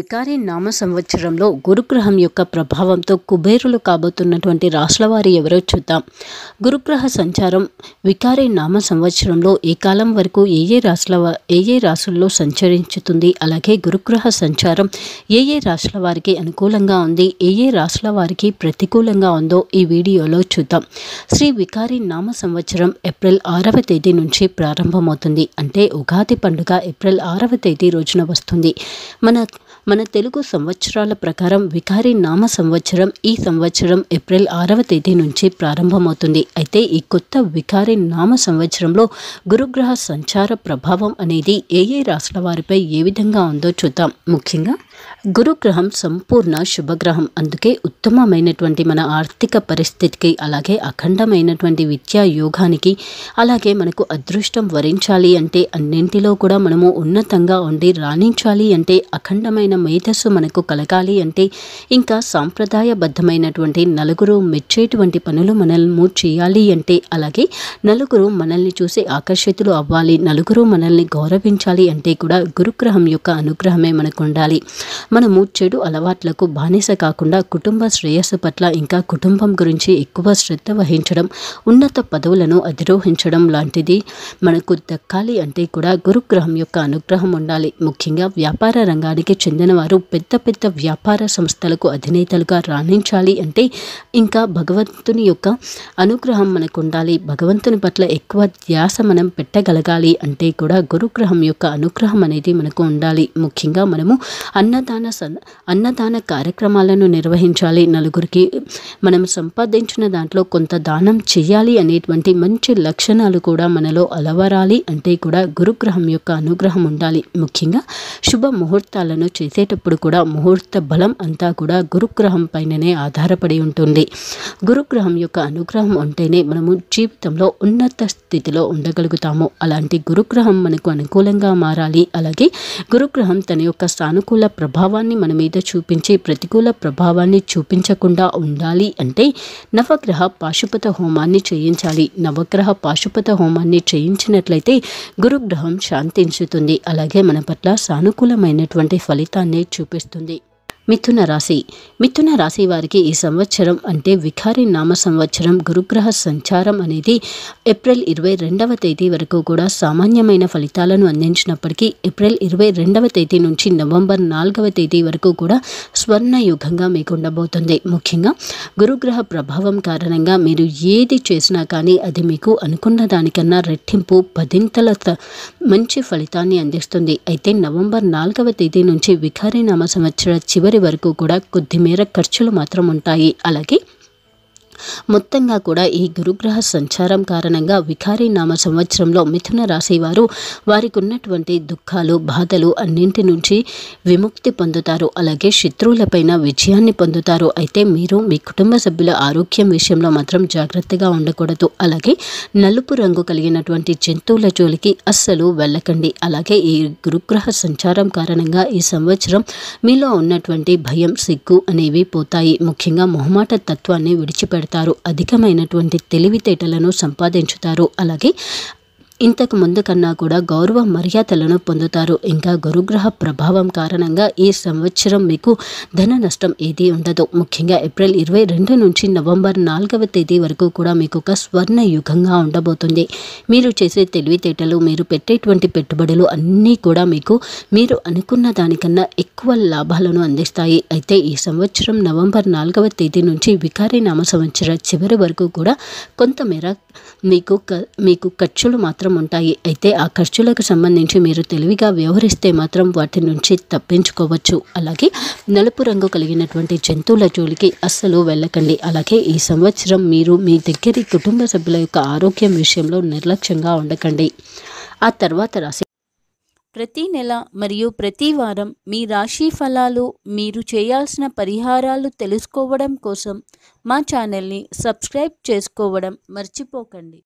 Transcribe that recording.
వికారి నామ సంవత్సరంలో గురుగ్రహం యొక్క ప్రభావంతో కుబేరులు కాబోతున్నటువంటి రాష్ట్రవారి ఎవరో చూద్దాం. గురుగ్రహ సంచారం వికారి నామ సంవత్సరంలో ఏ కాలం వరకు ఏ ఏ రాశుల ఏ ఏ రాశుల్లో సంచరించుతుంది? అలాగే గురుగ్రహ సంచారం ఏ ఏ రాశుల వారికి అనుకూలంగా ఉంది? ఏ ఏ రాశుల వారికి ప్రతికూలంగా ఉందో ఈ వీడియోలో చూద్దాం. శ్రీ వికారి నామ సంవత్సరం ఏప్రిల్ ఆరవ తేదీ నుంచి ప్రారంభమవుతుంది. అంటే ఉగాది పండుగ ఏప్రిల్ ఆరవ తేదీ రోజున వస్తుంది. మన మన తెలుగు సంవత్సరాల ప్రకారం వికారి నామ సంవత్సరం ఈ సంవత్సరం ఏప్రిల్ ఆరవ తేదీ నుంచి ప్రారంభమవుతుంది. అయితే ఈ కొత్త వికారి నామ సంవత్సరంలో గురుగ్రహ సంచార ప్రభావం అనేది ఏ ఏ రాశుల వారిపై ఏ విధంగా ఉందో చూద్దాం. ముఖ్యంగా గురుగ్రహం సంపూర్ణ శుభగ్రహం. అందుకే ఉత్తమమైనటువంటి మన ఆర్థిక పరిస్థితికి అలాగే అఖండమైనటువంటి విద్యా యోగానికి అలాగే మనకు అదృష్టం వరించాలి అంటే అన్నింటిలో కూడా మనము ఉన్నతంగా ఉండి రాణించాలి అంటే అఖండమైన మేధస్సు మనకు కలగాలి అంటే ఇంకా సాంప్రదాయబద్ధమైనటువంటి నలుగురు మెచ్చేటువంటి పనులు మనము చేయాలి అంటే అలాగే నలుగురు మనల్ని చూసి ఆకర్షితులు అవ్వాలి నలుగురు మనల్ని గౌరవించాలి అంటే కూడా గురుగ్రహం యొక్క అనుగ్రహమే మనకు ఉండాలి. మనము చెడు అలవాట్లకు బానిస కాకుండా కుటుంబ శ్రేయస్సు పట్ల ఇంకా కుటుంబం గురించి ఎక్కువ శ్రద్ధ వహించడం ఉన్నత పదవులను అధిరోహించడం లాంటిది మనకు దక్కాలి అంటే కూడా గురుగ్రహం యొక్క అనుగ్రహం ఉండాలి. ముఖ్యంగా వ్యాపార రంగానికి చెందినవారు పెద్ద పెద్ద వ్యాపార సంస్థలకు అధినేతలుగా రాణించాలి అంటే ఇంకా భగవంతుని యొక్క అనుగ్రహం మనకు ఉండాలి భగవంతుని పట్ల ఎక్కువ ధ్యాస మనం పెట్టగలగాలి అంటే కూడా గురుగ్రహం యొక్క అనుగ్రహం అనేది మనకు ఉండాలి. ముఖ్యంగా మనము అన్న అన్నదాన అన్నదాన కార్యక్రమాలను నిర్వహించాలి. నలుగురికి మనం సంపాదించిన దాంట్లో కొంత దానం చేయాలి అనేటువంటి మంచి లక్షణాలు కూడా మనలో అలవరాలి అంటే కూడా గురుగ్రహం యొక్క అనుగ్రహం ఉండాలి. ముఖ్యంగా శుభ ముహూర్తాలను చేసేటప్పుడు కూడా ముహూర్త బలం అంతా కూడా గురుగ్రహం పైననే ఆధారపడి ఉంటుంది. గురుగ్రహం యొక్క అనుగ్రహం ఉంటేనే మనము జీవితంలో ఉన్నత స్థితిలో ఉండగలుగుతాము. అలాంటి గురుగ్రహం మనకు అనుకూలంగా మారాలి. అలాగే గురుగ్రహం తన యొక్క సానుకూల ప్రభావాన్ని మన మీద చూపించే ప్రతికూల ప్రభావాన్ని చూపించకుండా ఉండాలి అంటే నవగ్రహ పాశుపత హోమాన్ని చేయించాలి. నవగ్రహ పాశుపత హోమాన్ని చేయించినట్లయితే గురుగ్రహం శాంతించుతుంది. అలాగే మన పట్ల సానుకూలమైనటువంటి ఫలితాన్ని చూపిస్తుంది. మిథున రాశి. మిథున రాశి వారికి ఈ సంవత్సరం అంటే వికారి నామ సంవత్సరం గురుగ్రహ సంచారం అనేది ఏప్రిల్ ఇరవై రెండవ తేదీ వరకు కూడా సామాన్యమైన ఫలితాలను అందించినప్పటికీ ఏప్రిల్ ఇరవై రెండవ తేదీ నుంచి నవంబర్ నాలుగవ తేదీ వరకు కూడా స్వర్ణ యుగంగా మీకు ఉండబోతుంది. ముఖ్యంగా గురుగ్రహ ప్రభావం కారణంగా మీరు ఏది చేసినా కానీ అది మీకు అనుకున్న దానికన్నా రెట్టింపు పదింతల త- మంచి ఫలితాన్ని అందిస్తుంది. అయితే నవంబర్ నాలుగవ తేదీ నుంచి వికారి నామ సంవత్సర చివరి వరకు కూడా కొద్దిమేర ఖర్చులు మాత్రం ఉంటాయి. అలాగే మొత్తంగా కూడా ఈ గురుగ్రహ సంచారం కారణంగా వికారి నామ సంవత్సరంలో మిథున రాశి వారు వారికి ఉన్నటువంటి దుఃఖాలు బాధలు అన్నింటి నుంచి విముక్తి పొందుతారు. అలాగే శత్రువులపైన విజయాన్ని పొందుతారు. అయితే మీరు మీ కుటుంబ సభ్యుల ఆరోగ్యం విషయంలో మాత్రం జాగ్రత్తగా ఉండకూడదు. అలాగే నలుపు రంగు కలిగినటువంటి జంతువుల జోలికి అస్సలు వెళ్ళకండి. అలాగే ఈ గురుగ్రహ సంచారం కారణంగా ఈ సంవత్సరం మీలో ఉన్నటువంటి భయం సిగ్గు అనేవి పోతాయి. ముఖ్యంగా మొహమాట తత్వాన్ని విడిచిపెడతారు. అధికమైనటువంటి తెలివితేటలను సంపాదించుతారు. అలాగే ఇంతకు ముందు కన్నా కూడా గౌరవ మర్యాదలను పొందుతారు. ఇంకా గురుగ్రహ ప్రభావం కారణంగా ఈ సంవత్సరం మీకు ధన నష్టం ఏదీ ఉండదు. ముఖ్యంగా ఏప్రిల్ ఇరవై రెండు నుంచి నవంబర్ నాలుగవ తేదీ వరకు కూడా మీకు ఒక స్వర్ణ యుగంగా ఉండబోతుంది. మీరు చేసే తెలివితేటలు మీరు పెట్టేటువంటి పెట్టుబడులు అన్నీ కూడా మీకు మీరు అనుకున్న దానికన్నా ఎక్కువ లాభాలను అందిస్తాయి. అయితే ఈ సంవత్సరం నవంబర్ నాలుగవ తేదీ నుంచి వికారి నామ సంవత్సర చివరి వరకు కూడా కొంతమేర మీకు క- మీకు ఖర్చులు మాత్రం మాత్రం ఉంటాయి అయితే ఆ ఖర్చులకు సంబంధించి మీరు తెలివిగా వ్యవహరిస్తే మాత్రం వాటి నుంచి తప్పించుకోవచ్చు. అలాగే నలుపు రంగు కలిగినటువంటి జంతువుల జోలికి అస్సలు వెళ్ళకండి. అలాగే ఈ సంవత్సరం మీరు మీ దగ్గరి కుటుంబ సభ్యుల యొక్క ఆరోగ్యం విషయంలో నిర్లక్ష్యంగా ఉండకండి. ఆ తర్వాత రాశి ప్రతి నెల మరియు ప్రతి వారం మీ రాశి ఫలాలు మీరు చేయాల్సిన పరిహారాలు తెలుసుకోవడం కోసం మా ఛానల్ని సబ్స్క్రైబ్ చేసుకోవడం మర్చిపోకండి.